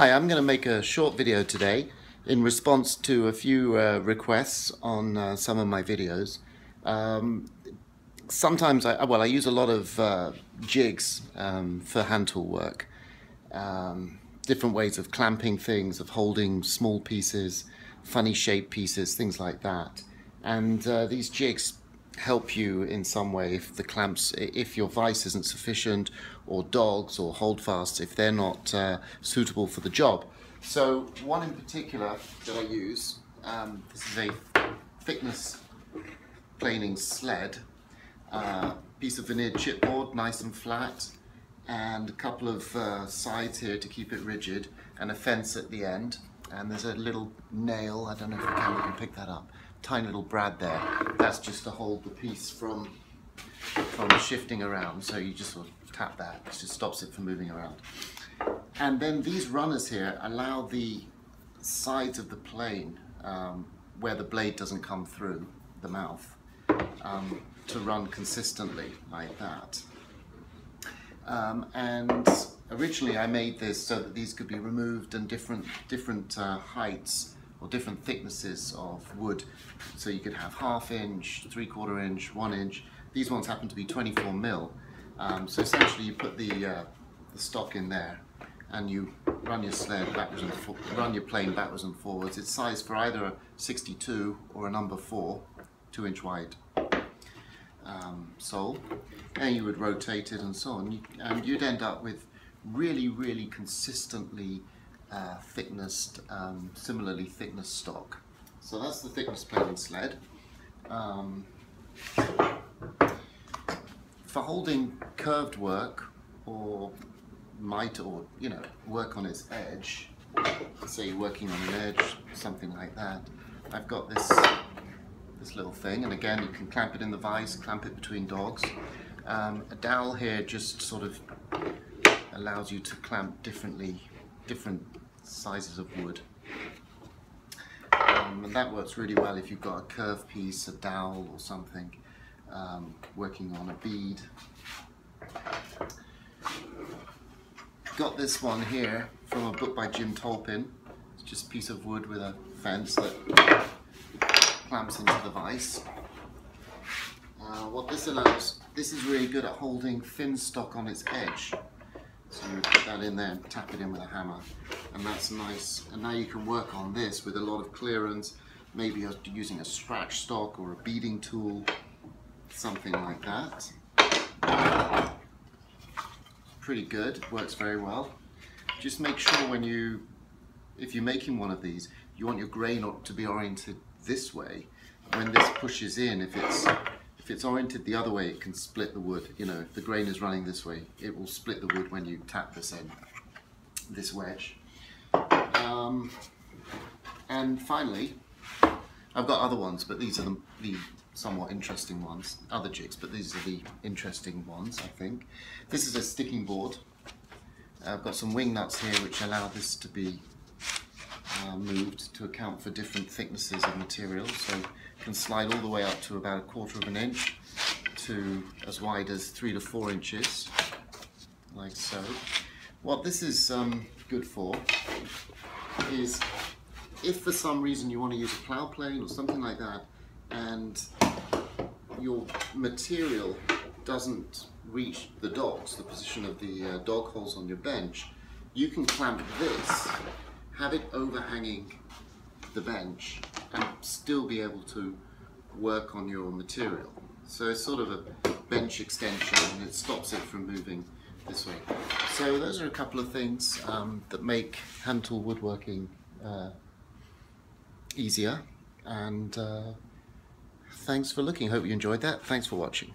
Hi, I'm going to make a short video today in response to a few uh, requests on uh, some of my videos. Um, sometimes, I, well, I use a lot of uh, jigs um, for hand tool work. Um, different ways of clamping things, of holding small pieces, funny shaped pieces, things like that. And uh, these jigs help you in some way if the clamps, if your vise isn't sufficient, or dogs or holdfasts if they're not uh, suitable for the job. So one in particular that I use, um, this is a thickness planing sled, uh, piece of veneered chipboard, nice and flat, and a couple of uh, sides here to keep it rigid, and a fence at the end. And there's a little nail, I don't know if the camera can pick that up, tiny little brad there. That's just to hold the piece from, from shifting around. So you just sort of tap that, it just stops it from moving around. And then these runners here allow the sides of the plane um, where the blade doesn't come through the mouth um, to run consistently like that. Um, and originally I made this so that these could be removed and different, different uh, heights or different thicknesses of wood. So you could have half inch, three quarter inch, one inch. These ones happen to be 24 mil. Um, so essentially you put the, uh, the stock in there and you run your sled backwards and run your plane backwards and forwards. It's sized for either a 62 or a number 4, 2 inch wide um, sole. And you would rotate it and so on. And you'd end up with really, really consistently uh, thickness, um, similarly thickness stock. So that's the thickness planing sled. Um, for holding curved work or might or you know work on its edge, say you're working on an edge, something like that, I've got this this little thing and again you can clamp it in the vise, clamp it between dogs. Um, a dowel here just sort of allows you to clamp differently, different sizes of wood. Um, and that works really well if you've got a curved piece, a dowel or something, um, working on a bead. Got this one here from a book by Jim Tolpin. It's just a piece of wood with a fence that clamps into the vise. Uh, what this allows, this is really good at holding thin stock on its edge. So you put that in there and tap it in with a hammer. And that's nice. And now you can work on this with a lot of clearance. Maybe using a scratch stock or a beading tool, something like that. Pretty good, works very well. Just make sure when you, if you're making one of these, you want your grain to be oriented this way. When this pushes in, if it's if it's oriented the other way, it can split the wood. You know, if the grain is running this way, it will split the wood when you tap this end, this wedge. Um, and finally, I've got other ones, but these are the, the somewhat interesting ones. Other jigs, but these are the interesting ones, I think. This is a sticking board. I've got some wing nuts here which allow this to be uh, moved to account for different thicknesses of material. So can slide all the way up to about a quarter of an inch to as wide as three to four inches, like so. What this is um, good for is if for some reason you want to use a plough plane or something like that and your material doesn't reach the dogs, the position of the uh, dog holes on your bench, you can clamp this, have it overhanging the bench and still be able to work on your material. So it's sort of a bench extension and it stops it from moving this way. So those are a couple of things um, that make hand tool woodworking uh, easier and uh, thanks for looking. Hope you enjoyed that. Thanks for watching.